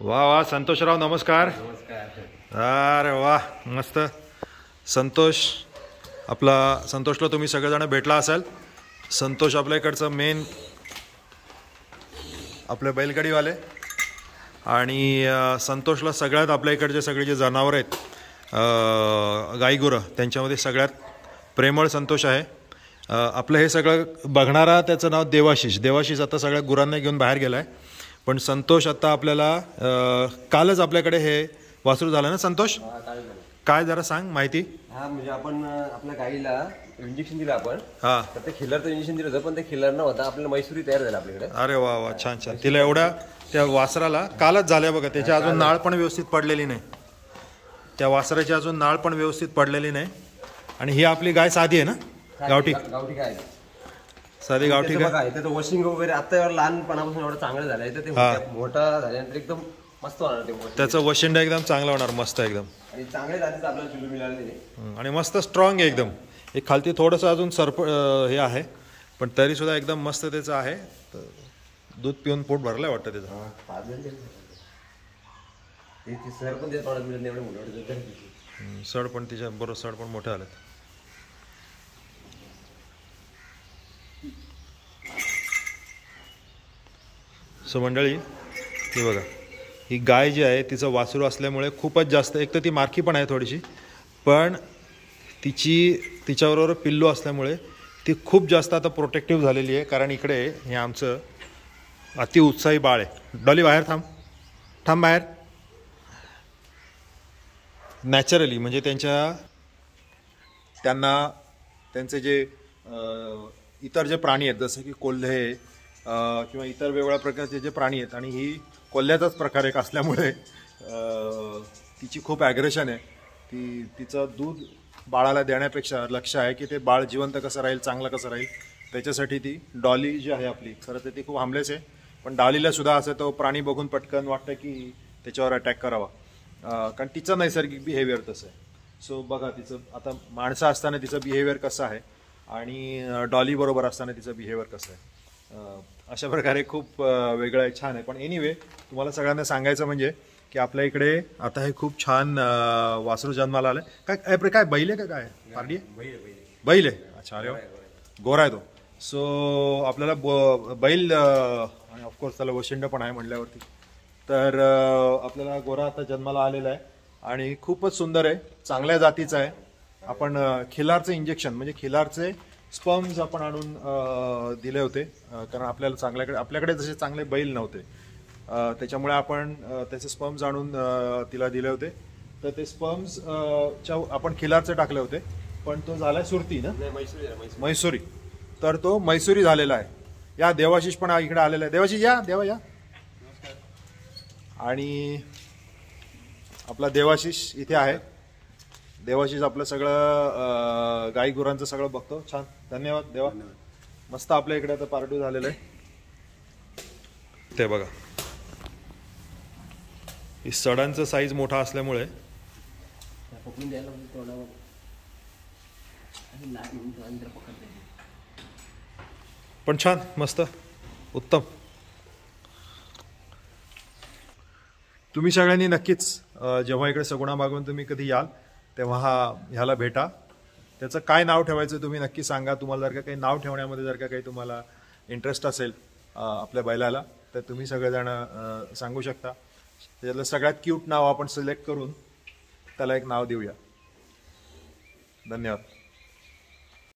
वा वा संतोषराव नमस्कार. अरे वा मस्त. संतोष आपला संतोषला तुम्ही सगळेजण भेटला असाल. संतोष आपल्या इकडचं मेन आपले बैलगाडीवाले. आणि संतोषला सगळ्यात आपल्या इकडचे सगळे जे जनावर आहेत गाईगुरं त्यांच्यामध्ये सगळ्यात प्रेमळ संतोष आहे. आपलं हे सगळं बघणारा त्याचं नाव देवाशिष. देवाशिष आता सगळ्या गुरांना घेऊन बाहेर गेला आहे पण संतोष आता आपल्याला कालच आपल्याकडे हे वासरू झालं ना संतोष? काय जरा सांग माहिती? हा म्हणजे आपण आपल्या गाईला इंजेक्शन दिलं आपण. हां. तर ते खिल्लरचं इंजेक्शन दिलं होतं पण ते खिल्लर न होता आपल्याला मैसुरी तयार झाला आपल्याकडे. अरे वा वा छान छान. तिला एवढ्या त्या वासराला कालच झाल्या बघा त्याच्या अजून नाळ पण व्यवस्थित पडलेली नाही. त्या वासराची अजून नाळ पण व्यवस्थित पडलेली नाही. आणि ही आपली गाय साधी आहे ना? गावठी. गावठी काय साधी गावठी बघा इथं वॉशिंग वगैरे आता एवढं लहानपणापासून एवढं चांगलं झालंय. तर ते मोठा झाल्यानंतर एकदम मस्त होणार ते. त्याचं वशिंडा एकदम चांगला होणार मस्त एकदम. आणि चांगले जातीचं आपल्याला चुलू मिळाले आणि मस्त स्ट्रॉंग आहे एकदम. एक खालती थोडंसं अजून सरप हे आहे पण तरी सुद्धा एकदम मस्त त्याचं आहे. दूध पिऊन पोट भरलंय वाटतं त्याचं. ते सर त्याच्या झाले. पण तिच्या बरोबर सड पण मोठे आलेत. सो मंडळी हे बघा. ही गाय जी आहे तिचं वासरू असल्यामुळे खूपच जास्त एक तर ती मारकी पण आहे थोडीशी पण तिची तिच्याबरोबर पिल्लू असल्यामुळे ती खूप जास्त आता प्रोटेक्टिव्ह झालेली आहे कारण इकडे हे आमचं अतिउत्साही बाळ आहे. डॉली बाहेर थांब. थांब बाहेर. नॅचरली म्हणजे त्यांच्या त्यांना त्यांचे जे इतर जे प्राणी आहेत जसं की कोल्हे किंवा इतर वेगवेगळ्या प्रकारचे जे प्राणी आहेत आणि ही कोल्ह्याचाच प्रकार एक असल्यामुळे तिची खूप ॲग्रेशन आहे. ती तिचं दूध बाळाला देण्यापेक्षा लक्ष आहे की ते बाळ जिवंत कसं राहील चांगलं कसं राहील त्याच्यासाठी ती डॉली जी आहे आपली खरं तर ती खूप हमलेच आहे. पण डॉलीला सुद्धा असं तो प्राणी बघून पटकन वाटतं की त्याच्यावर अटॅक करावा. कारण तिचं नैसर्गिक बिहेवियर तसं आहे. सो बघा तिचं आता माणसं असताना तिचं बिहेवियर कसं आहे आणि डॉलीबरोबर असताना तिचं बिहेवियर कसं आहे. अशा प्रकारे खूप वेगळं आहे छान आहे. पण एनिवे तुम्हाला सगळ्यांना सांगायचं म्हणजे की आपल्या इकडे आता हे खूप छान वासरू जन्माला आलं काय काय काय बैल आहे का काय? पारडी बैल आहे अच्छा अरे. गोरा आहे तो. सो आपल्याला ब- बैल आणि ऑफकोर्स त्याला वशिंड पण आहे म्हणल्यावरती तर आपल्याला गोरा आता जन्माला आलेला आहे. आणि खूपच सुंदर आहे. चांगल्या जातीचा आहे. आपण खिलारचं इंजेक्शन म्हणजे खिलारचे स्पर्म्स आपण आणून दिले होते. कारण आपल्याला चांगल्याकडे आपल्याकडे जसे चांगले बैल नव्हते. त्याच्यामुळे आपण त्याचे स्पर्म्स आणून तिला दिले होते. तर ते स्पर्म्स च्या आपण खिलारचे टाकले होते. पण तो झालाय सुरती ना? मैसुरी तर तो मैसुरी झालेला आहे. या देवाशिष पण इकडे आलेला आहे. देवाशिष या देवा या. आणि आपला देवाशिष इथे आहे. देवाशिष आपलं सगळं गाई गुरांचं सगळं बघतो. छान. धन्यवाद देवा. मस्त आपल्या इकडे आता पार्टी झालेलं आहे. ते बघा. ही सडांचं साईज मोठा असल्यामुळे म्हणजे. पण छान मस्त. उत्तम. तुम्ही सगळ्यांनी नक्कीच जेव्हा इकडे सगुणा मागून तुम्ही कधी याल तेव्हा हा ह्याला भेटा. त्याचं काय नाव ठेवायचं तुम्ही नक्की सांगा. तुम्हाला जर का काही नाव ठेवण्यामध्ये जर का काही तुम्हाला इंटरेस्ट असेल आपल्या बैलाला तर तुम्ही सगळेजण सांगू शकता. त्याच्यातलं सगळ्यात क्यूट नाव आपण सिलेक्ट करून त्याला एक नाव देऊया. धन्यवाद.